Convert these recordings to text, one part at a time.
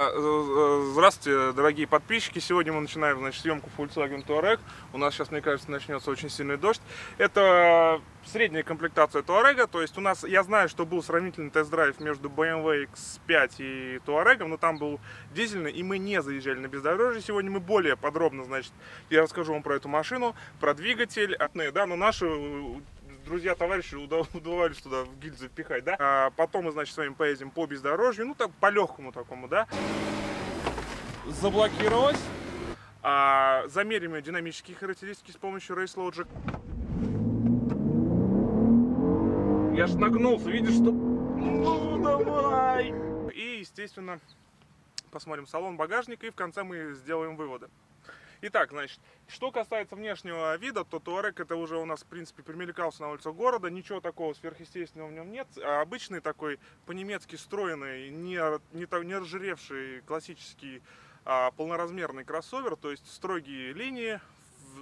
Э, здравствуйте, дорогие подписчики. Сегодня мы начинаем значит, съемку Volkswagen Touareg. У нас сейчас, мне кажется, начнется очень сильный дождь. Это средняя комплектация Touareg. То есть у нас, я знаю, что был сравнительный тест-драйв между BMW X5 и Touareg, но там был дизельный, и мы не заезжали на бездорожье. Сегодня мы более подробно, значит, я расскажу вам про эту машину, про двигатель, да, но наши друзья, товарищи удавались туда в гильзы пихать, да. А потом мы, значит, с вами поедем по бездорожью, ну, так, по легкому такому, да. Заблокировалась. А, замерим ее динамические характеристики с помощью Race Logic. Я ж нагнулся, видишь, что... Ну, давай! И, естественно, посмотрим салон, багажник, и в конце мы сделаем выводы. Итак, значит, что касается внешнего вида, то Туарек это уже у нас, в принципе, примелькался на улицах города. Ничего такого сверхъестественного в нем нет. А обычный такой по-немецки стройный, не, не, не разжиревший классический а, полноразмерный кроссовер, то есть строгие линии,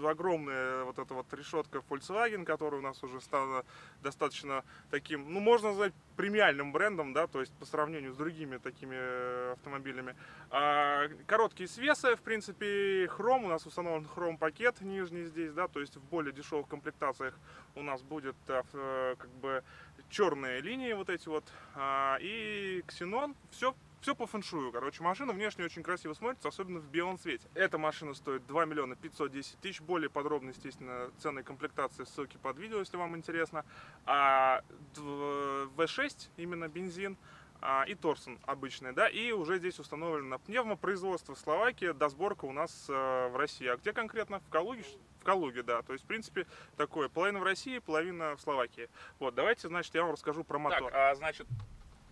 огромная вот эта вот решетка Volkswagen, которая у нас уже стала достаточно таким, ну, можно сказать, премиальным брендом, да, то есть по сравнению с другими такими э, автомобилями. А, короткие свесы, в принципе, хром, у нас установлен хром-пакет нижний здесь, да, то есть в более дешевых комплектациях у нас будет э, как бы черные линии вот эти вот, а, и ксенон, все все по фэншую, короче, машина внешне очень красиво смотрится, особенно в белом цвете. Эта машина стоит 2 миллиона 510 тысяч, более подробно, естественно, цены комплектации, ссылки под видео, если вам интересно. А V6, именно бензин, а, и Торсон обычный, да, и уже здесь установлено пневмопроизводство в Словакии, досборка у нас э, в России. А где конкретно? В Калуге? В Калуге, да. То есть, в принципе, такое, половина в России, половина в Словакии. Вот, давайте, значит, я вам расскажу про мотор. Так, а, значит,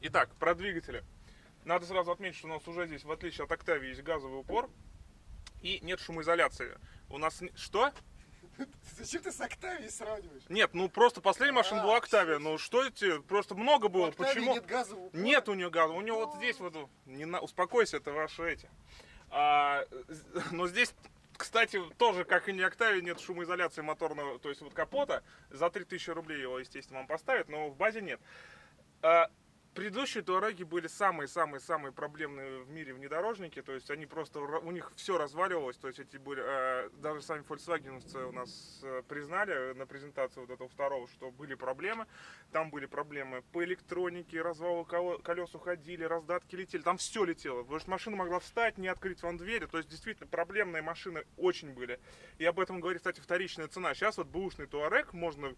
итак, про двигатели. Надо сразу отметить, что у нас уже здесь, в отличие от Octavia, есть газовый упор и нет шумоизоляции. У нас... Что? Зачем ты с Октавией сравниваешь? Нет, ну просто последняя машина была Октавия. Ну что эти, просто много было. Почему? нет газового упора. Нет у нее газа. У нее вот здесь вот, не на... успокойся, это ваши эти. А, но здесь кстати, тоже, как и не Октавия, нет шумоизоляции моторного, то есть вот капота. За 3000 рублей его, естественно, вам поставят, но в базе нет. А, Предыдущие туареги были самые-самые-самые проблемные в мире внедорожники, то есть они просто, у них все разваливалось, то есть эти были, э, даже сами Volkswagen у нас э, признали на презентации вот этого второго, что были проблемы, там были проблемы по электронике, развалы колес уходили, раздатки летели, там все летело, потому что машина могла встать, не открыть вам двери, то есть действительно проблемные машины очень были, и об этом говорит, кстати, вторичная цена, сейчас вот бэушный туарек можно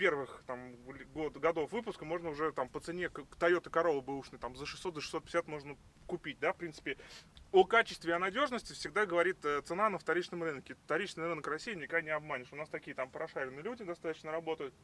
первых там год, годов выпуска можно уже там по цене Toyota Corolla бэушный там за 600 за 650 можно купить, да, в принципе. О качестве и о надежности всегда говорит э, цена на вторичном рынке. Вторичный рынок России никогда не обманешь. У нас такие там прошаренные люди достаточно работают.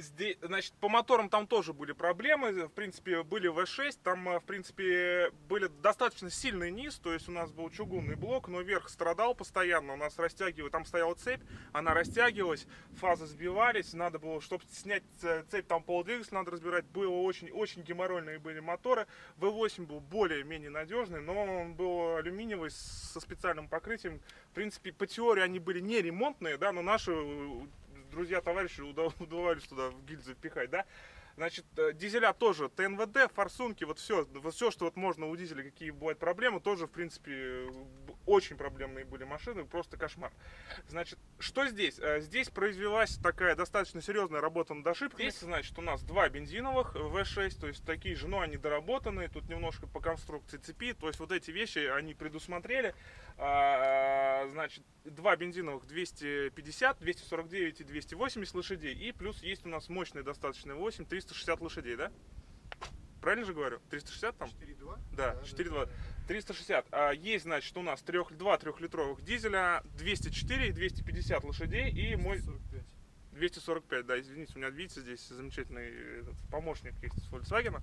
Здесь, значит, по моторам там тоже были проблемы. В принципе, были V6. Там, э, в принципе, были достаточно сильный низ. То есть у нас был чугунный блок, но верх страдал постоянно. У нас растягивали, там стояла цепь, она растягивалась, фазы сбивались. Надо было, чтобы снять цепь, там полдвигателя надо разбирать. Было очень-очень геморройные были моторы. V8 был более-менее надежный, но он был алюминиевый со специальным покрытием. В принципе, по теории они были не ремонтные, да, но наши друзья, товарищи удавались туда в гильзы пихать, да. Значит, э, дизеля тоже, ТНВД, форсунки, вот все, вот все, что вот можно у дизеля, какие бывают проблемы, тоже, в принципе, очень проблемные были машины, просто кошмар. Значит, что здесь? Э, здесь произвелась такая достаточно серьезная работа над ошибками. Здесь, значит, у нас два бензиновых V6, то есть такие же, но они доработанные, тут немножко по конструкции цепи, то есть вот эти вещи они предусмотрели. А, значит, два бензиновых 250, 249 и 280 лошадей, и плюс есть у нас мощный достаточно 8, 360 лошадей, да? Правильно же говорю? 360 там? 4.2? Да, 4.2. 360. А есть, значит, у нас 3, 2 трехлитровых дизеля, 204 и 250 лошадей и мой... 245, да, извините, у меня, видите, здесь замечательный этот, помощник есть с Volkswagen.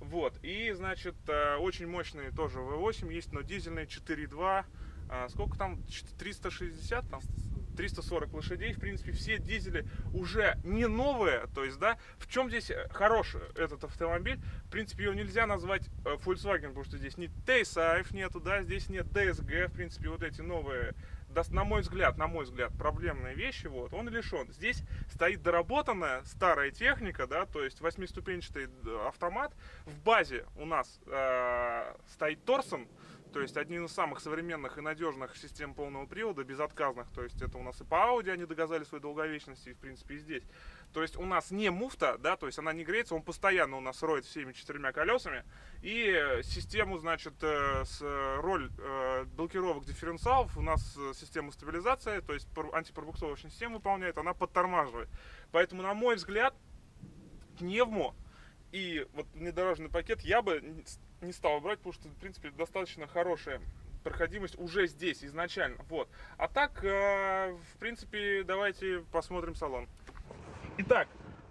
Вот, и, значит, э, очень мощные тоже V8 есть, но дизельные 4.2, а, сколько там, 360 там? 340 лошадей, в принципе, все дизели уже не новые, то есть, да, в чем здесь э, хороший этот автомобиль, в принципе, его нельзя назвать э, Volkswagen, потому что здесь ни T-Safe нету, да, здесь нет DSG, в принципе, вот эти новые. На мой взгляд, на мой взгляд, проблемные вещи, вот, он решен. Здесь стоит доработанная старая техника, да, то есть восьмиступенчатый э, автомат. В базе у нас э, стоит Торсон, то есть один из самых современных и надежных систем полного привода, безотказных. То есть это у нас и по Audi они доказали свою долговечность, и в принципе и здесь. То есть у нас не муфта, да, то есть она не греется, он постоянно у нас роет всеми четырьмя колесами. И систему, значит, э, с э, роль э, блокировок дифференциалов у нас система стабилизации, то есть антипробуксовочная система выполняет, она подтормаживает. Поэтому, на мой взгляд, пневмо и вот внедорожный пакет я бы не стал брать, потому что, в принципе, достаточно хорошая проходимость уже здесь изначально. Вот. А так, э, в принципе, давайте посмотрим салон. Итак,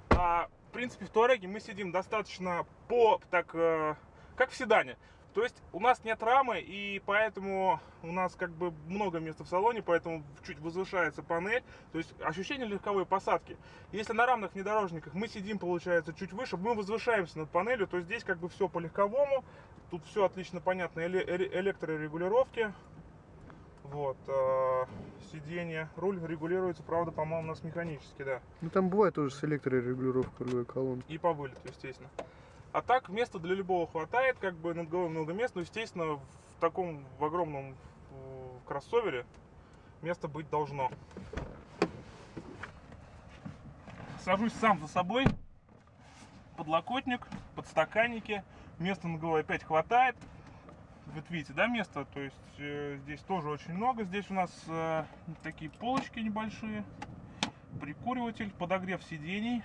а, в принципе, в Туареге мы сидим достаточно по, так, э, как в седане. То есть у нас нет рамы, и поэтому у нас как бы много места в салоне, поэтому чуть возвышается панель. То есть ощущение легковой посадки. Если на рамных внедорожниках мы сидим, получается, чуть выше, мы возвышаемся над панелью, то здесь как бы все по легковому. Тут все отлично понятно, эле- эле- электрорегулировки. Вот, э, сиденье, руль регулируется, правда, по-моему, у нас механически, да. Ну там бывает тоже с электрорегулировкой рулевой колонки. И по вылету, естественно. А так места для любого хватает, как бы над головой много мест, но, естественно, в таком в огромном э, кроссовере место быть должно. Сажусь сам за собой, подлокотник, подстаканники, места на головой опять хватает. Вот видите, да, место, то есть э, здесь тоже очень много. Здесь у нас э, такие полочки небольшие, прикуриватель, подогрев сидений.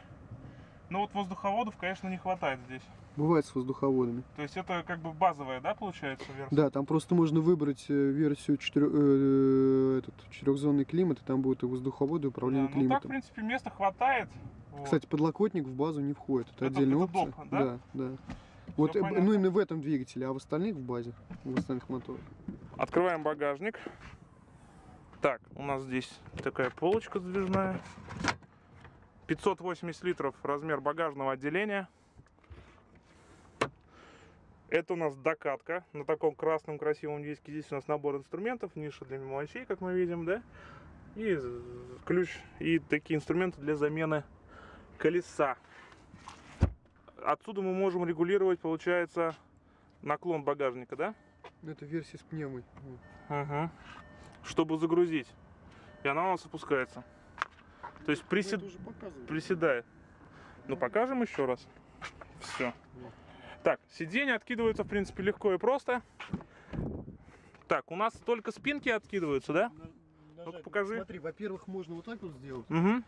Но вот воздуховодов, конечно, не хватает здесь. Бывает с воздуховодами. То есть это как бы базовая, да, получается, версия? Да, там просто можно выбрать э, версию четырё- э, этот, четырехзонный климат, и там будет и воздуховоды, и Да, управление ну так, в климатом. принципе, места хватает. Вот. Кстати, подлокотник в базу не входит. Это, Это- отдельная это опция. доп, да? Да, да. Вот, э, понятно. ну именно в этом двигателе, а в остальных в базе, в остальных моторах. Открываем багажник. Так, у нас здесь такая полочка сдвижная. 580 литров размер багажного отделения. Это у нас докатка на таком красном красивом диске. Здесь у нас набор инструментов, ниша для мелочей, как мы видим, да? И ключ, и такие инструменты для замены колеса. Отсюда мы можем регулировать, получается, наклон багажника, да? Это версия с пневмой. Ага. Чтобы загрузить. И она у нас опускается. То есть присед... Ну, показывает. приседает. Ну покажем еще раз. Все. Так, сиденья откидываются, в принципе, легко и просто. Так, у нас только спинки откидываются, да? На- нажать. покажи. Смотри, во-первых, можно вот так вот сделать. Угу.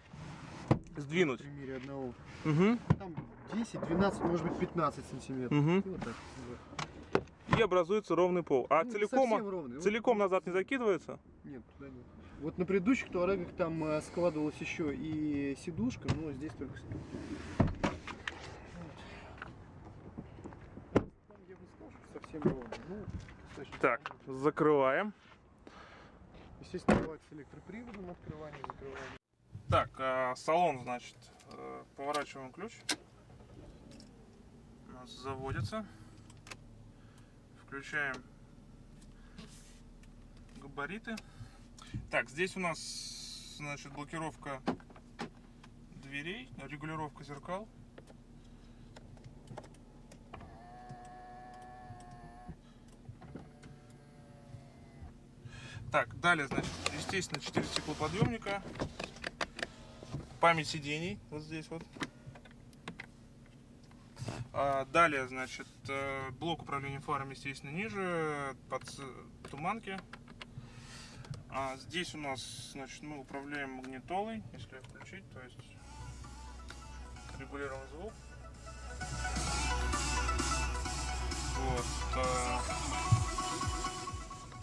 Сдвинуть. примере одного. Угу. Там 10, 12, может быть 15 сантиметров. Мгм. И вот так. вот. И образуется ровный пол. А Ну, целиком, ровный. Вот- целиком назад не закидывается? Нет, туда нет. Вот на предыдущих туарегах там э, складывалась еще и сидушка, но здесь только с- Там я бы не сказал, что совсем ровно. Ну, Так, закрываем. Естественно, бывает с электроприводом открывание, закрывание. Так, а, салон, значит, э, поворачиваем ключ. У нас заводится. Включаем габариты. Так, здесь у нас, значит, блокировка дверей, регулировка зеркал. Так, далее, значит, естественно, 4 стеклоподъемника. Память сидений, вот здесь вот. А, далее, значит, э, блок управления фарами, естественно, ниже, под туманки. А здесь у нас, значит, мы управляем магнитолой, если включить, то есть регулируем звук. Вот.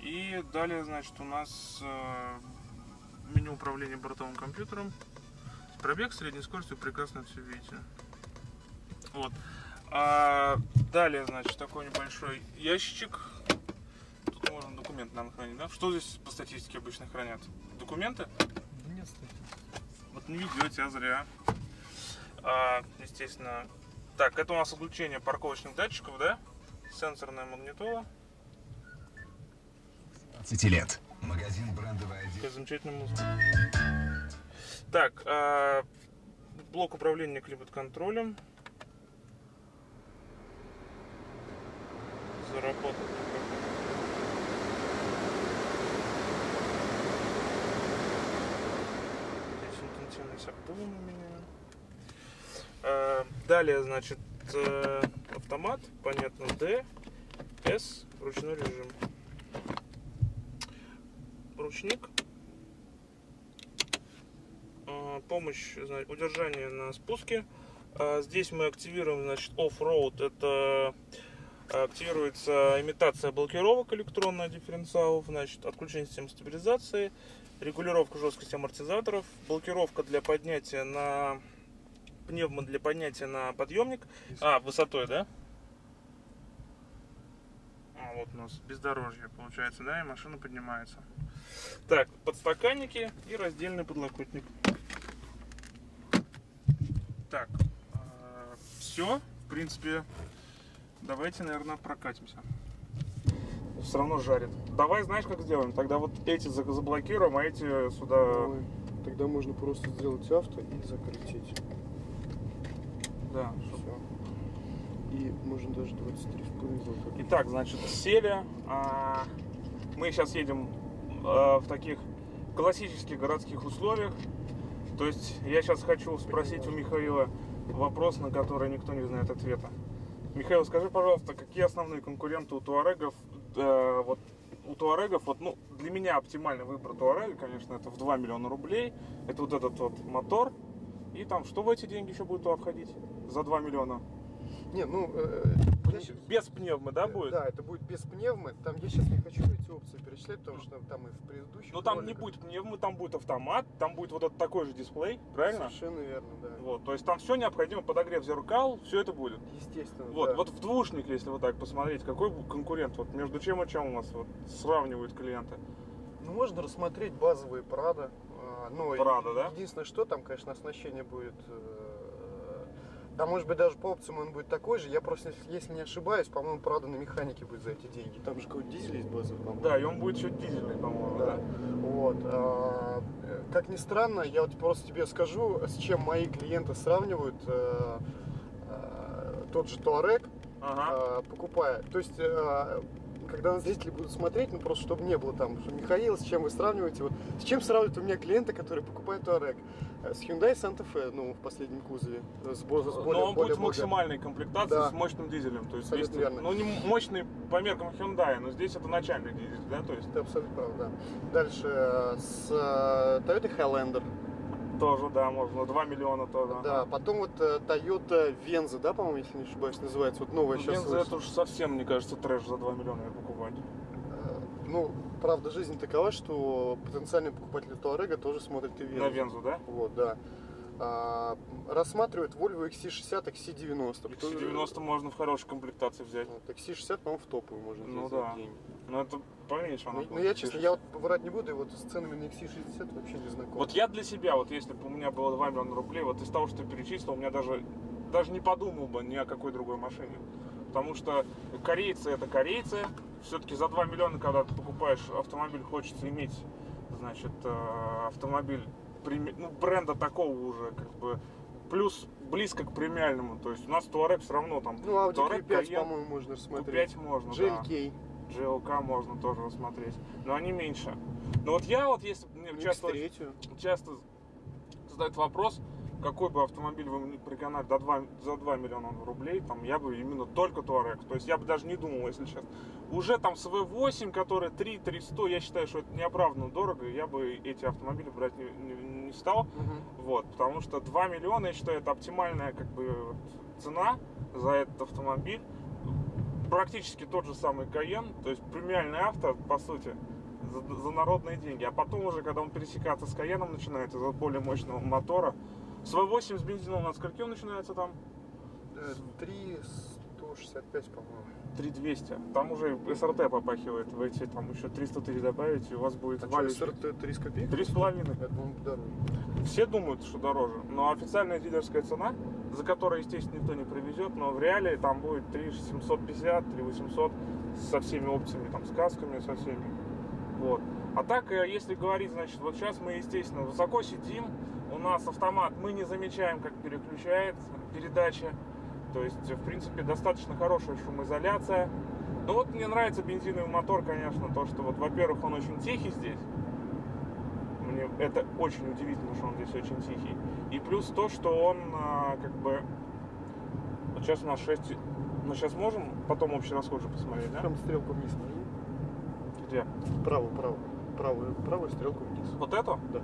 И далее, значит, у нас э, меню управления бортовым компьютером. Пробег средней скоростью прекрасно все видите. Вот. А далее, значит, такой небольшой ящичек. Тут можно документы нам хранить, да? Что здесь по статистике обычно хранят? Документы? Да нет, кстати. Вот не ведете, а зря. А, естественно. Так, это у нас отключение парковочных датчиков, да? Сенсорная магнитола. 15 лет. Магазин брендовой одежды. Какая замечательная музыка. Так, а, блок управления климат-контролем. Заработал. Здесь интенсивность обдува у меня. А, далее, значит, э, автомат, понятно, D, S, ручной режим. Ручник, а, помощь, значит, удержание на спуске. А, Здесь мы активируем, значит, off-road. Это а, активируется имитация блокировок электронная дифференциалов, значит, отключение системы стабилизации, регулировка жесткости амортизаторов, блокировка для поднятия на пневмо для поднятия на подъемник. А, высотой, да? А, вот у нас бездорожье получается, да, и машина поднимается. Так, подстаканники и раздельный подлокотник. Так, все, в принципе, давайте, наверное, прокатимся. Все равно жарит. Давай, знаешь, как сделаем? Тогда вот эти за- заблокируем, а эти сюда... Ой, Тогда можно просто сделать авто и закрутить. Да, Все. И можно даже 23 в повезло. Итак, значит, сели. А, Мы сейчас едем а, в таких классических городских условиях. То есть я сейчас хочу спросить у Михаила вопрос, на который никто не знает ответа. Михаил, скажи, пожалуйста, какие основные конкуренты у туарегов? э, вот у туарегов, вот, ну, для меня оптимальный выбор туарега, конечно, это в 2 миллиона рублей. Это вот этот вот мотор. И там, что в эти деньги еще будет туда входить? За 2 миллиона. Не, ну... э, я щас- Без пневмы, да, будет? Да, это будет без пневмы. Там я сейчас не хочу эти опции перечислять, потому что там и в предыдущих Ну там не роликах- будет пневмы, там будет автомат, там будет вот этот такой же дисплей, правильно? Совершенно верно, да. Вот, то есть там все необходимо, подогрев зеркал, все это будет. Естественно, Вот, да. вот в двушник, если вот так посмотреть, какой конкурент, вот между чем и чем у нас вот сравнивают клиенты. Ну, можно рассмотреть базовые Прада. Ну, Prado, да? Единственное, что там, конечно, оснащение будет... Там, может быть, даже по опциям он будет такой же. Я просто, если- не ошибаюсь, по-моему, Прада на механике будет за эти деньги. Там же какой-то дизель есть базовый, по-моему. Да, и он будет еще дизельный, по-моему, да? Да. Вот. а, Как ни странно, я вот просто тебе скажу, с чем мои клиенты сравнивают э, э, тот же Touareg, Ага. э, покупая. То есть, э, когда зрители будут смотреть, ну просто чтобы не было там, что Михаил, с чем вы сравниваете, вот с чем сравнивают у меня клиенты, которые покупают Touareg? Э, С Hyundai Santa Fe, ну, в последнем кузове, с, с более, Но он более будет богатой- максимальной комплектации Да. с мощным дизелем. То есть верно. ну не мощный по меркам Hyundai, но здесь это начальный дизель, да, то есть Ты абсолютно прав, да. Дальше э, с э, Toyota Highlander. тоже, да, можно, 2 миллиона тоже. Да, потом вот Toyota Venza, да, по-моему, если не ошибаюсь, называется, вот новая Ну, сейчас. Бенза это уж совсем, мне кажется, трэш за 2 миллиона я покупать. Ну, правда, жизнь такова, что потенциальный покупатель Туарега тоже смотрит и Venza. На Вензу, да? Вот, да. А, рассматривают Volvo XC60, XC90. XC90 можно в хорошей комплектации взять. Вот, XC60, по-моему, в топовую можно Ну взять за да. деньги. Но это поменьше она Ну, ну, я, честно, я вот врать не буду, и вот с ценами на XC60 вообще не знаком. Вот я для себя, вот если бы у меня было 2 миллиона рублей, вот из того, что ты перечислил, у меня даже, даже не подумал бы ни о какой другой машине. Потому что корейцы это корейцы. Все-таки за 2 миллиона, когда ты покупаешь автомобиль, хочется иметь, значит, э, автомобиль ну, бренда такого уже, как бы, плюс близко к премиальному. То есть у нас Туарек все равно там. Ну, Audi Touareg, Q5, Cayenne, по-моему, можно рассмотреть. Q5 можно, да. GLK. GLK можно тоже рассмотреть. Но они меньше. Но вот я вот, если мне часто, X3. часто задают вопрос, какой бы автомобиль вы мне пригнали до 2, за 2 миллиона рублей, там я бы именно только Touareg. То есть я бы даже не думал, если сейчас. Уже там с V8, который 3 300, я считаю, что это неоправданно дорого, я бы эти автомобили брать не, не- не стал. Мгм. Вот, потому что 2 миллиона, я считаю, это оптимальная как бы цена за этот автомобиль. Практически тот же самый Cayenne, то есть премиальный авто, по сути, за, за народные деньги. А потом уже, когда он пересекаться с Cayenne начинает из-за более мощного мотора, с V8 с бензином на скольки он начинается там? Э, 365, по-моему. 3200. Там уже СРТ попахивает в эти, там еще 300 тысяч добавить, и у вас будет А валить что, СРТ 3 с копейками? Три с половиной. Я думал, дороже. Все думают, что дороже, но официальная дилерская цена, за которую, естественно, никто не привезет, но в реале там будет 3 750, 3 800 со всеми опциями, там, с касками, со всеми. Вот. А так, э, если говорить, значит, вот сейчас мы, естественно, высоко сидим, у нас автомат, мы не замечаем, как переключает передача. То есть, в принципе, достаточно хорошая шумоизоляция. Ну вот мне нравится бензиновый мотор, конечно, то, что вот, во-первых, он очень тихий здесь. Мне это очень удивительно, что он здесь очень тихий. И плюс то, что он а, как бы... Вот сейчас у нас 6... Ну, сейчас можем потом общий расход же посмотреть, да? Стрелку вниз нажми. Где? Право, право. Правую, правую стрелку вниз. Вот эту? Да.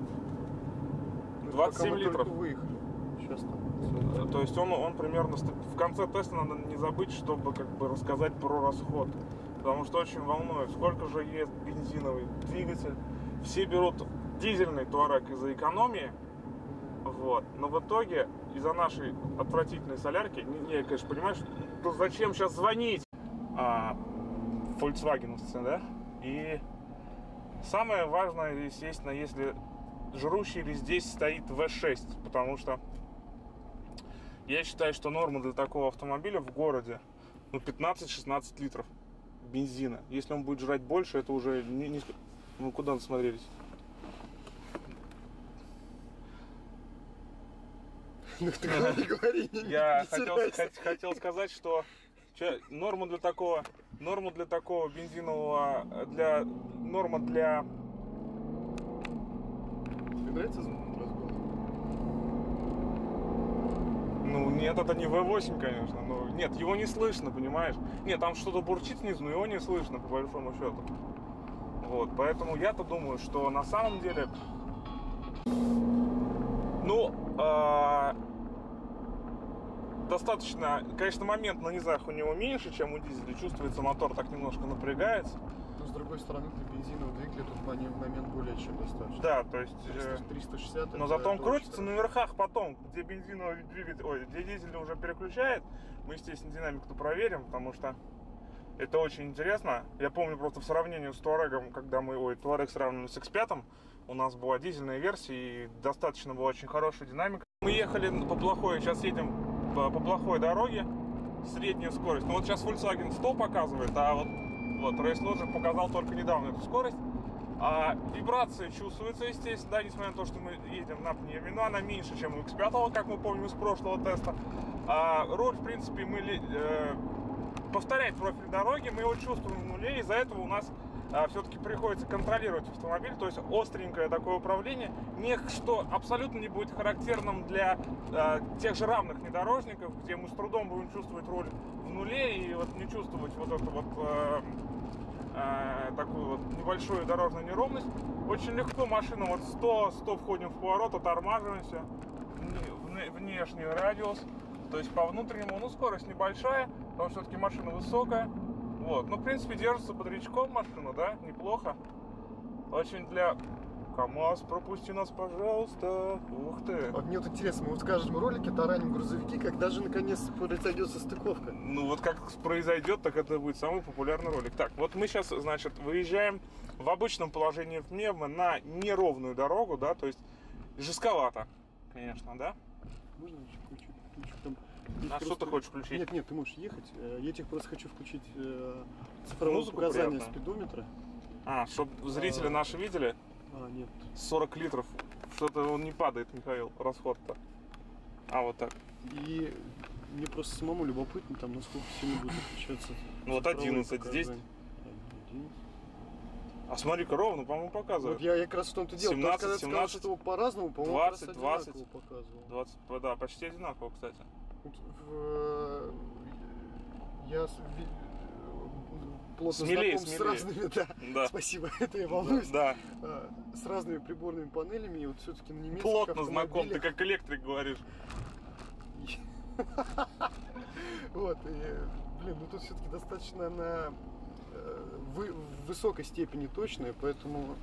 Ну, 27 пока мы литров. выехали. Сейчас там. Э, То есть он, он примерно в конце теста надо не забыть, чтобы как бы рассказать про расход. Потому что очень волнует, сколько же ест бензиновый двигатель. Все берут дизельный туарек из-за экономии. Вот. Но в итоге из-за нашей отвратительной солярки, не, я, конечно, понимаю, что ну зачем сейчас звонить? А, Volkswagen, да? И самое важное, естественно, если жрущий ли здесь стоит V6, потому что я считаю, что норма для такого автомобиля в городе ну, 15-16 литров бензина. Если он будет жрать больше, это уже не... не... Ну, куда насмотрелись? Ну ты говори, говори, не- Я не хотел, хот- хотел сказать, что чё, норма для такого норма для такого бензинового э, для норма для Разгона? ну нет это не V8 конечно но нет его не слышно понимаешь? Нет там что-то бурчит снизу но его не слышно по большому счету. Вот поэтому я-то думаю что на самом деле ну а, достаточно конечно момент на низах у него меньше чем у дизеля чувствуется мотор так немножко напрягается другой стороны, для бензинового двигателя тут момен- момент более чем достаточно. да то есть э, 300 360 Но это- зато он крутится на верхах потом, где бензиновый двигатель, ой, где дизель уже переключает. Мы, естественно, динамику-то проверим, потому что это очень интересно. Я помню просто в сравнении с Туарегом, когда мы, ой, Туарег сравнивали с X5, у нас была дизельная версия и достаточно была очень хорошая динамика. Мы ехали по плохой, сейчас едем по, по плохой дороге, средняя скорость. Ну вот сейчас Volkswagen 100 показывает, а вот, вот Race Logic показал только недавно эту скорость. А вибрация чувствуется, естественно, да, несмотря на то, что мы едем на пневме, но она меньше, чем у X5, как мы помним из прошлого теста. А руль, в принципе, мы э, повторять профиль дороги, мы его чувствуем в нуле, из-за этого у нас все-таки приходится контролировать автомобиль, то есть остренькое такое управление, не, что абсолютно не будет характерным для э, тех же равных внедорожников, где мы с трудом будем чувствовать руль в нуле и вот не чувствовать вот эту вот э, э, такую вот небольшую дорожную неровность. Очень легко машина, вот 100, 100 входим в поворот, оттормаживаемся, вне- внешний радиус, то есть по внутреннему, ну, скорость небольшая, потому что все-таки машина высокая. Вот, ну, в принципе, держится бодрячком машина, да, неплохо. Очень для... КамАЗ, пропусти нас, пожалуйста. Ух ты. Вот мне вот интересно, мы вот в каждом ролике тараним грузовики, когда же наконец произойдет состыковка? Ну вот как произойдет, так это будет самый популярный ролик. Так, вот мы сейчас, значит, выезжаем в обычном положении пневмы на неровную дорогу, да, то есть жестковато, конечно, да? Можно еще включу? Включу там. А что просто- ты хочешь включить? Нет, нет, ты можешь ехать. Э, Я тебе просто хочу включить э, цифровое Музыку указание спидометра. А, чтобы зрители А. наши видели, А, нет. 40 литров. Что-то он не падает, Михаил, расход-то. А, вот так. И мне просто самому любопытно, там, насколько сильно будет отличаться. Ну вот цифровое 11 здесь. показание. 11. А смотри-ка, ровно, по-моему, показывает. Вот я, я как раз в том-то дело. 17, Только когда ты сказал, 17, что по-разному, по-моему, 20, как раз 20. одинаково показывал. 20, да, почти одинаково, кстати. В, э, я с- ви- плотно Смелее, знаком смелее. с разными, да. Да. Спасибо, это я волнуюсь. Да, А, С разными приборными паneлями, и вот все-таки на немецких плотно знаком, ты как электрик говоришь. Вот, и, блин, ну тут все-таки достаточно на э, высокой степени точное, поэтому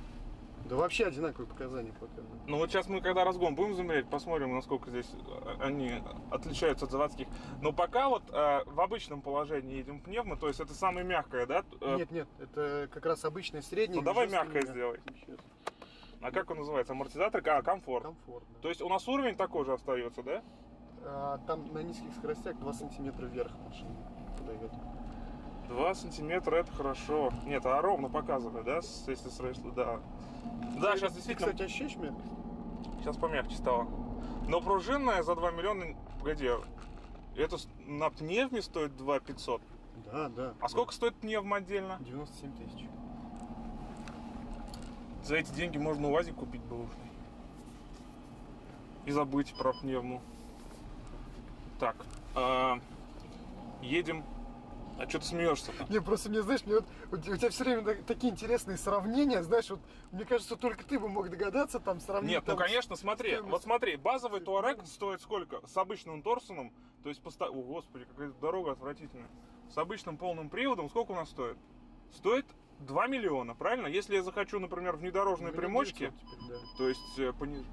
да вообще одинаковые показания показывают. Ну вот сейчас мы когда разгон будем замерять, посмотрим, насколько здесь э, они отличаются от заводских. Но пока вот э, в обычном положении едем пневмо, то есть это самое мягкое, да? Э, Нет, нет, это как раз обычное среднее. Ну, давай мягкое остальными сделай. Щас. А как он называется? Амортизатор? А, комфорт. Комфортно. То есть у нас уровень такой же остается, да? А, там на низких скоростях 2 сантиметра вверх машина подает. 2 сантиметра это хорошо. Нет, а ровно показывает, да? Если с рейсла, да. Да, сейчас Ты, действительно, кстати, ощущаешь меня? сейчас помягче стало. Но пружинная за 2 миллиона, погоди, это на пневме стоит 2 500. Да, да. А сколько стоит пневма отдельно? 97 тысяч. За эти деньги можно УАЗик купить бэушный. И забыть про пневму. Так, а, едем. А что ты смеешься? Не, просто мне, знаешь, мне вот, у те- у тебя все время так- такие интересные сравнения, знаешь, вот мне кажется, только ты бы мог догадаться там сравнить. Нет, ну там, конечно, смотри, стоимость. вот смотри, базовый Туарек стоит сколько? С обычным Торсоном, то есть, поста... о господи, какая дорога отвратительная. С обычным полным приводом сколько у нас стоит? Стоит 2 миллиона, правильно? Если я захочу, например, внедорожные Миллион примочки, 900 теперь, да. то есть, э, пони-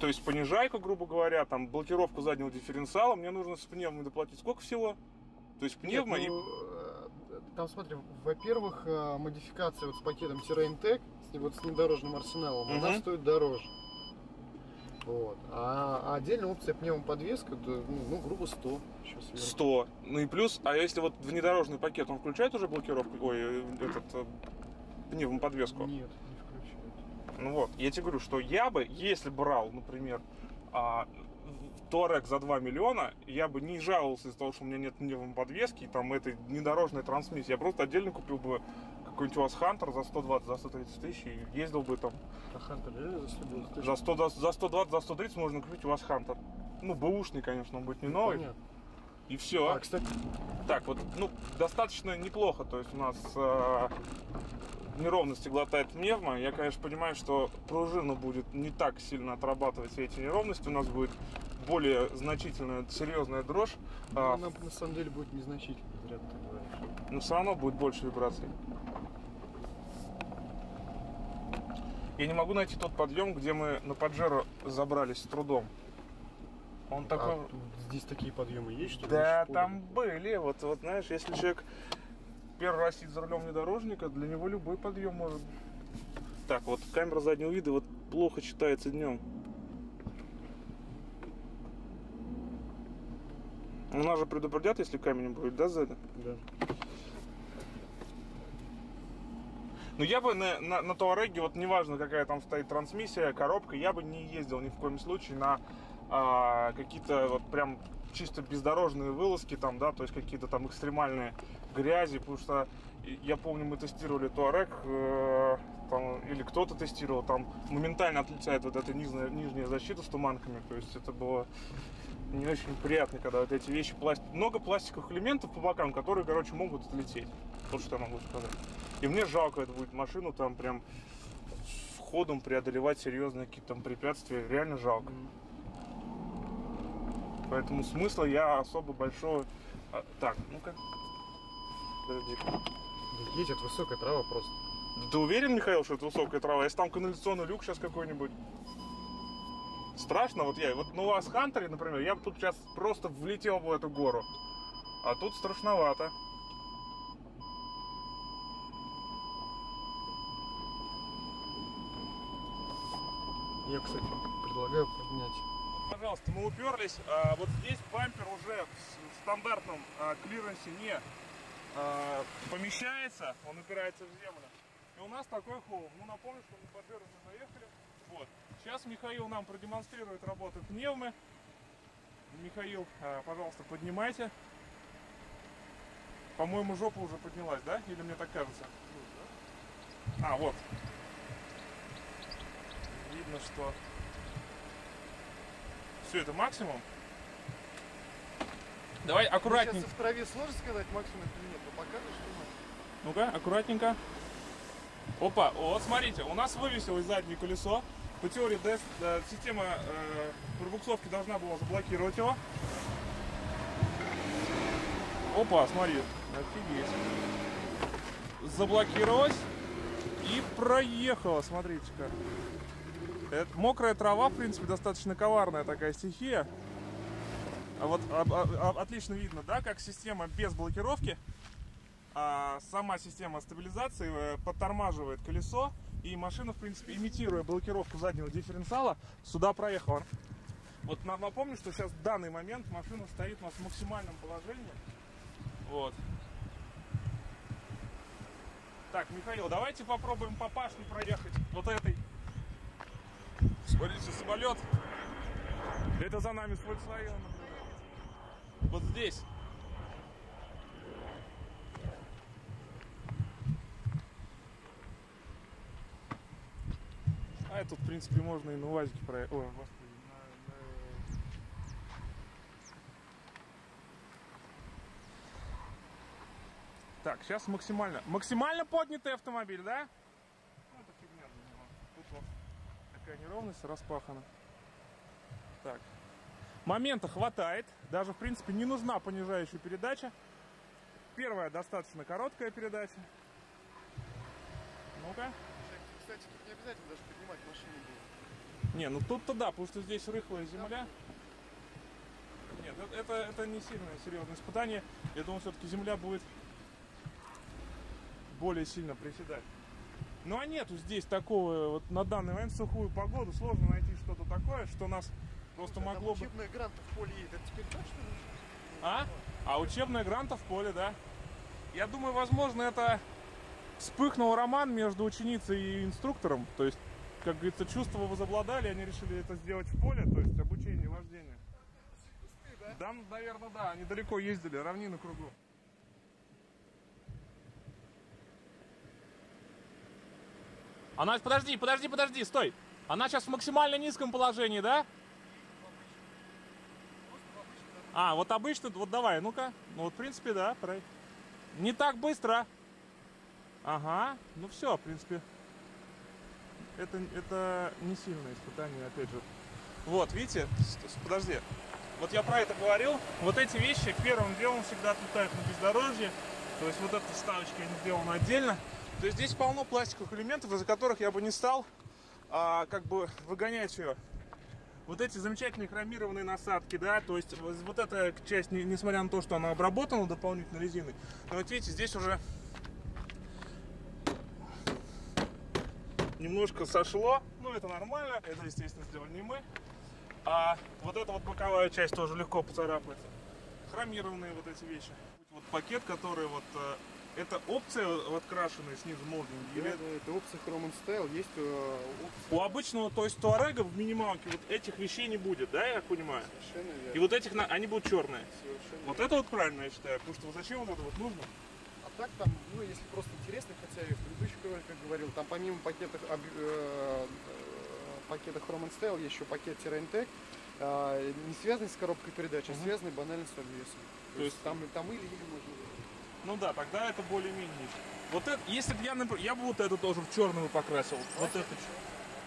то есть понижайку, грубо говоря, там блокировку заднего дифференциала, мне нужно с пневмой доплатить. Сколько всего? То есть пневма Нет, и... ну, э, Там, смотри, во-первых, э, модификация вот с пакетом Terrain Tech, с, ним- вот с внедорожным арсеналом, она Мгм. стоит дороже. Вот. А, а отдельная опция пневмоподвеска, ну, ну, грубо 100. Сейчас 100. Ну и плюс, а если вот внедорожный пакет, он включает уже блокировку, ой, э, этот, пневмоподвеску? Нет, не включает. Ну вот, я тебе говорю, что я бы, если брал, например, а, Touareg за 2 миллиона, я бы не жаловался из-за того, что у меня нет пневмоподвески, и там этой внедорожной трансмиссии. Я просто отдельно купил бы какой-нибудь у вас Хантер за 120, за 130 тысяч и ездил бы там. А Хантер реально за 190 тысяч? За, 100, за 120, за 130 можно купить у вас Хантер. Ну, бэушный, конечно, он будет не новый. Понятно. И все. А, кстати, Так, вот, ну, достаточно неплохо. То есть у нас э, неровности глотает пневма. Я, конечно, понимаю, что пружина будет не так сильно отрабатывать все эти неровности. У нас будет более значительная, серьезная дрожь. А, она на самом деле будет незначительно, зря ты говоришь. но все равно будет больше вибраций. Я не могу найти тот подъем, где мы на Паджеро забрались с трудом. Он такой... А здесь такие подъемы есть, что ли? Да, там были. Вот, вот знаешь, если человек первый раз сидит за рулем внедорожника, для него любой подъем может. Так, вот камера заднего вида вот плохо читается днем. У нас же предупредят, если камень будет, да, сзади? Да. Ну я бы на, на, на Туареге, вот неважно какая там стоит трансмиссия, коробка, я бы не ездил ни в коем случае на а, какие-то вот прям чисто бездорожные вылазки там, да, то есть какие-то там экстремальные грязи, потому что я помню, мы тестировали Туарек, э, там, или кто-то тестировал, там моментально отлетает вот эта нижняя, нижняя защита с туманками, то есть это было не очень приятно, когда вот эти вещи, пласт... много пластиковых элементов по бокам, которые, короче, могут отлететь. Вот что я могу сказать. И мне жалко это будет машину там прям с ходом преодолевать серьезные какие-то там препятствия. Реально жалко. Поэтому смысла я особо большого... А, так, ну-ка. Подожди. Да едет высокая трава просто. Ты уверен, Михаил, что это высокая трава? Если там канализационный люк сейчас какой-нибудь? Страшно, вот я, вот ну, у вас Хантере, например, я бы тут сейчас просто влетел бы в эту гору. А тут страшновато. Я, кстати, предлагаю поднять. Пожалуйста, мы уперлись. А, вот здесь бампер уже в стандартном а, клиренсе не а, помещается, он упирается в землю. И у нас такой холм. Ну, напомню, что мы по жиру мы заехали. Вот. Сейчас Михаил нам продемонстрирует работу пневмы. Михаил, а, пожалуйста, поднимайте. По-моему, жопа уже поднялась, да? Или мне так кажется? А, вот. Видно, что все это максимум. Давай аккуратненько. Сейчас в траве сложно сказать максимум или нет, но покажешь, что Ну-ка, аккуратненько. Опа, вот смотрите, у нас вывесилось заднее колесо. По теории DES, э, система э, пробуксовки должна была заблокировать его. Опа, смотри, офигеть. Заблокировалась и проехала, смотрите-ка. Это мокрая трава, в принципе, достаточно коварная такая стихия. А вот а- а- а- отлично видно, да, как система без блокировки а сама система стабилизации э, подтормаживает колесо, и машина, в принципе, имитируя блокировку заднего дифференциала, сюда проехала. Вот на- напомню, что сейчас в данный момент машина стоит у нас в максимальном положении. Вот. Так, Михаил, давайте попробуем по пашне проехать. Вот этой. Смотрите, самолет. Это за нами с. Вот здесь. А это, в принципе, можно и на УАЗике проехать. Ой, господи, на- на- Так, сейчас максимально. Максимально поднятый автомобиль, да? Ну, это фигня для него. Тут вот такая неровность распахана. Так. Момента хватает. Даже, в принципе, не нужна понижающая передача. Первая достаточно короткая передача. Ну-ка. Кстати, тут не обязательно даже поднимать машину было. Не, ну тут-то да, потому что здесь рыхлая земля. Нет, это, это, не сильное серьезное испытание. Я думаю, все-таки земля будет более сильно приседать. Ну а нету здесь такого, вот на данный момент сухую погоду сложно найти что-то такое, что нас просто Слушай, а могло бы... учебная гранта в поле едет. Это теперь точно нужно? А? А учебная гранта в поле, да. Я думаю, возможно, это вспыхнул роман между ученицей и инструктором. То есть, как говорится, чувства возобладали, они решили это сделать в поле, то есть обучение вождения. Да, наверное, да. Они далеко ездили, равнина кругом. Она, подожди, подожди, подожди, стой. Она сейчас в максимально низком положении, да? А, вот обычно, вот давай, ну-ка. Ну вот, в принципе, да, Не так быстро. Ага, ну все, в принципе. Это, это не сильное испытание, опять же. Вот, видите, подожди. Вот я про это говорил. Вот эти вещи первым делом всегда отлетают на бездорожье. То есть вот эта вставочка они сделаны отдельно. То есть здесь полно пластиковых элементов, из-за которых я бы не стал а, как бы выгонять ее вот эти замечательные хромированные насадки, да, то есть вот эта часть, не- несмотря на то, что она обработана дополнительной резиной, но вот видите, здесь уже немножко сошло, ну это нормально, это, естественно, сделали не мы. А вот эта вот боковая часть тоже легко поцарапается. Хромированные вот эти вещи. Вот пакет, который вот, э, это опция вот крашеная снизу молдинги, или Да, да, это опция Chrome and Style. Есть э, опция у обычного, то есть туарега в минималке вот этих вещей не будет, да, я понимаю? совершенно верно. И вот этих, они будут черные. Совершенно Вот это вот правильно, я считаю. Потому что вот зачем вот это вот нужно? А так там, ну, если просто интересно, хотя я в предыдущих роликах говорил, там помимо пакета, э, э, пакета Chrome and Style есть еще пакет Terrain э, не связанный с коробкой передач, а связанный банально с обвесом. То, То есть там, там или или можно. Ну да, тогда это более-менее. Вот это, если бы я, например, я бы вот это тоже в черную покрасил. Вот это.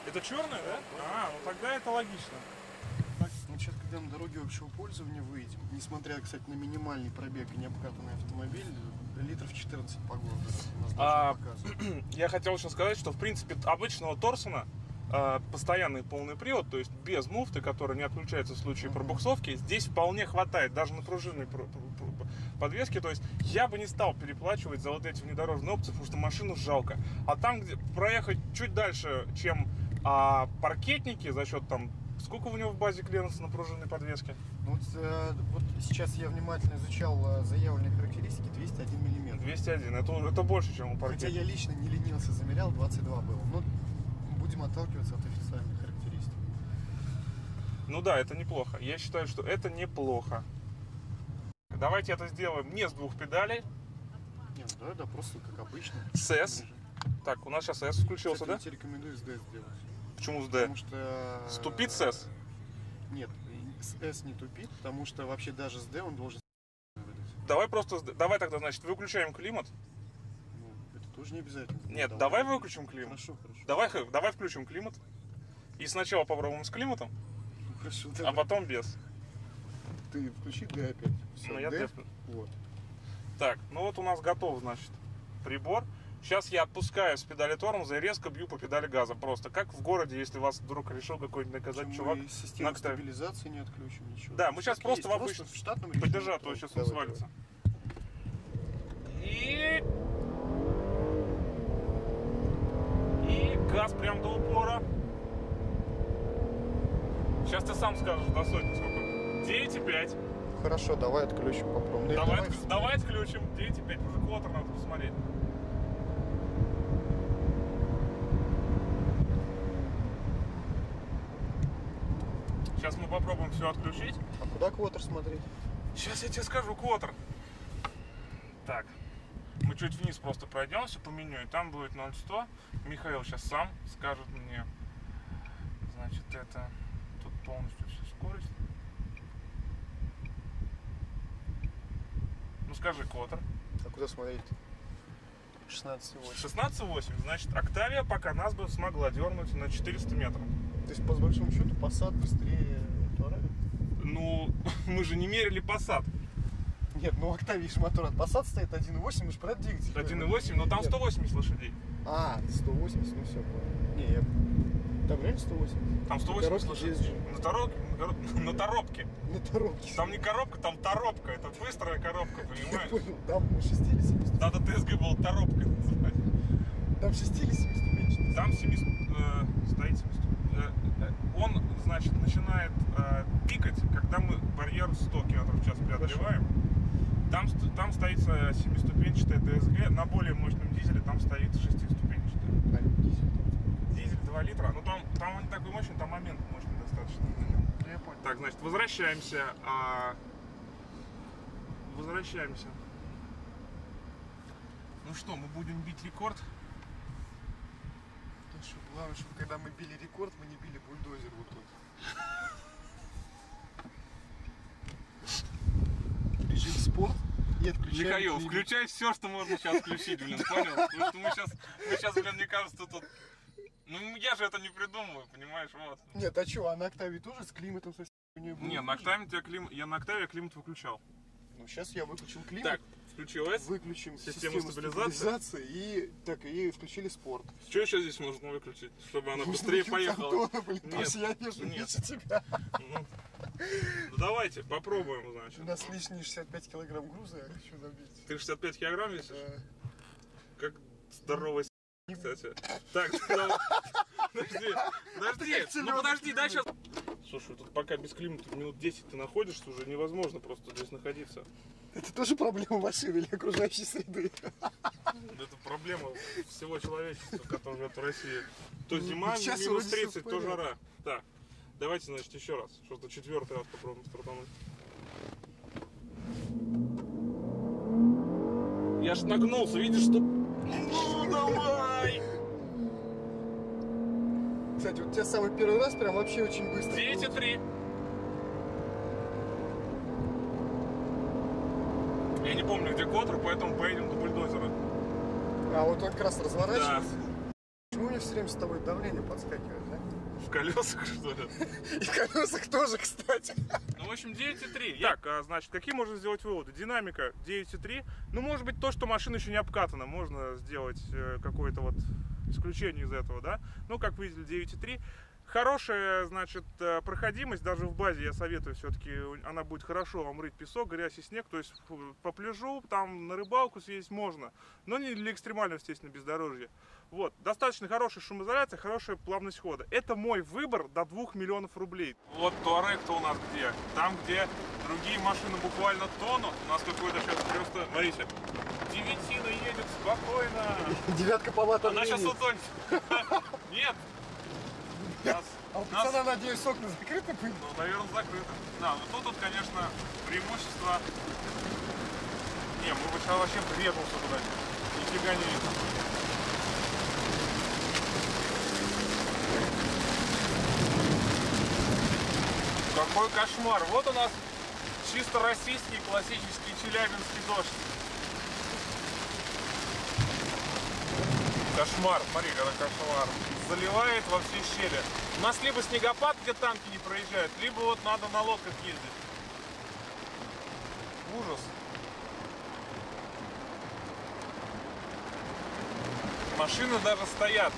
Это черное, да? А, ну тогда это логично. Ну, сейчас, когда на дороге общего пользования выйдем, несмотря, кстати, на минимальный пробег и необкатанный автомобиль, литров 14 по городу А. Я хотел еще сказать, что в принципе обычного Торсона э, постоянный полный привод, то есть без муфты, который не отключается в случае пробуксовки, здесь вполне хватает, даже на пружинной подвеске. То есть я бы не стал переплачивать за вот эти внедорожные опции, потому что машину жалко. А там, где проехать чуть дальше, чем а, паркетники за счет там Сколько у него в базе клиренса на пружинной подвеске? Ну, вот, э, вот сейчас я внимательно изучал э, заявленные характеристики 201 миллиметр. 201. Это, это больше, чем у Хотя паркетника. я лично не ленился, замерял, 22 было. Но будем отталкиваться от официальных характеристик. Ну да, это неплохо. Я считаю, что это неплохо. Давайте это сделаем не с двух педалей. Нет, ну да, да, просто как обычно. С S. Так, у нас сейчас S включился, Кстати, да? я тебе рекомендую с D сделать. Почему с D? Потому что... э, Ступит с S? Нет, с S не тупит, потому что вообще даже с D он должен выдать. Давай просто, давай тогда, значит, выключаем климат. Ну, это тоже не обязательно. Нет, Ну, давай выключим климат. Хорошо, хорошо. Давай, давай включим климат. И сначала попробуем с климатом, Ну, хорошо, а давай. потом без. Ты включи D опять. Все, Ну, я D. D. Вот. Так, ну вот у нас готов, значит, прибор. Сейчас я отпускаю с педали тормоза и резко бью по педали газа. Просто как в городе, если вас вдруг решил какой-нибудь наказать Почему чувак. мы систему на стабилизации не отключим, ничего. Да, мы сейчас Как просто в обычном- в штатном режиме. Подержи, а то сейчас он давай, свалится. И... И газ прям до упора. Сейчас ты сам скажешь до сотни сколько. 9,5. давай. Хорошо, давай отключим, попробуем. Да, Давай, отк- давай отключим. 9,5. Уже квотер надо посмотреть. Сейчас мы попробуем все отключить. А куда квотер смотреть? Сейчас я тебе скажу, квотер. Так, мы чуть вниз просто пройдемся по меню, и там будет 0100. Михаил сейчас сам скажет мне, значит, это тут полностью всю скорость. Ну скажи, квотер. А куда смотреть? 16,8. 16.8, значит, Октавия пока нас бы смогла дернуть на 400 метров. То есть, по большому счету, посад быстрее Туарега? Ну, мы же не мерили посад. Нет, ну Октавия ж мотор от посад стоит 1.8, мы же про двигатель. 1.8, но там Нет. 180 лошадей. А, 180, ну все, понял. Не, я... Там реально 180? Там 180 Коробки лошадей. На, торопке, на, торопке. На коробке. Там не коробка, там торопка. Это быстрая коробка, Я понимаешь? понял, там 6 или 7 ступенчатый? Надо ТСГ было торопкой называть. Там 6 или 7 ступенчатый? Там 7 э, стоит 7 э, э, Он, значит, начинает э, пикать, когда мы барьер 100 км в час преодолеваем. Там, там стоит э, семиступенчатая ДСГ, на более мощном дизеле там стоит шестиступенчатая. А, дизель там. Дизель 2 литра, ну там, там он не такой мощный, там момент мощный достаточно. Ну, я понял. Так, значит, возвращаемся. а, Возвращаемся. Ну что, мы будем бить рекорд? Ну, что, главное, чтобы когда мы били рекорд, мы не били бульдозер вот тут. Режим спорт и отключаем Михаил, включай все, что можно сейчас включить, блин, понял? Потому что мы сейчас, мы сейчас, блин, мне кажется, тут... Ну, я же это не придумываю, понимаешь, вот. Нет, а что, а на Октаве тоже с климатом со всей хуйней было Не, на? Октаве тебя клим... я на Октаве климат выключал. Ну, сейчас я выключил климат. Так, включи ОС. Выключим Систему систему, стабилизации. стабилизации и так и включили спорт. Что еще здесь можно выключить, чтобы она быстрее Нужно поехала? Антона, блин, Нет, я вижу нет. тебя. Ну, ну, давайте, попробуем, У значит. нас лишние 65 килограмм груза, я хочу забить. Ты 65 килограмм весишь? Э, Как здоровый кстати. Так, подожди, подожди, ну подожди, дай сейчас. Слушай, тут пока без климата минут 10 ты находишься, уже невозможно просто здесь находиться. Это тоже проблема машины или окружающей среды? Это проблема всего человечества, которое живет в России. То Ну, зима, сейчас минус вроде всё 30, в то жара. Так, давайте, значит, еще раз. Что-то четвертый раз попробуем стартануть. Я ж нагнулся, видишь, что... Ну, давай! Кстати, вот у тебя самый первый раз прям вообще очень быстро. 9,3. Я не помню, где Котр, поэтому поедем до бульдозера. А вот он как раз разворачивается. Почему у меня все время с тобой давление подскакивает, а? В колесах, что ли? И в колесах тоже, кстати. Ну, в общем, 9,3. Так, а, значит, какие можно сделать выводы? Динамика 9,3. Ну, может быть, то, что машина еще не обкатана, можно сделать э, какое-то вот исключение из этого, да? Ну, как вы видели, 9,3. Хорошая, значит, э, проходимость, даже в базе я советую все-таки, она будет хорошо вам рыть песок, грязь и снег, то есть по пляжу, там на рыбалку съездить можно, но не для экстремального, естественно, бездорожья. Вот, достаточно хорошая шумоизоляция, хорошая плавность хода. Это мой выбор до 2 миллионов рублей. Вот Туарек-то у нас где? Там, где другие машины буквально тонут, у нас какой-то сейчас просто, смотрите, девятина едет спокойно. Девятка палата Она сейчас утонет. Нет. Нас, А у нас- пацана, надеюсь, окна закрыты были? ну, наверное, закрыто. Да, вот тут, вот, конечно, преимущество. Не, мы бы сейчас вообще врезался туда. Нифига не видно. Какой кошмар. Вот у нас чисто российский классический челябинский дождь. Кошмар, смотри, какой кошмар. Заливает во все щели. У нас либо снегопад, где танки не проезжают, либо вот надо на лодках ездить. Ужас. Машины даже стоят.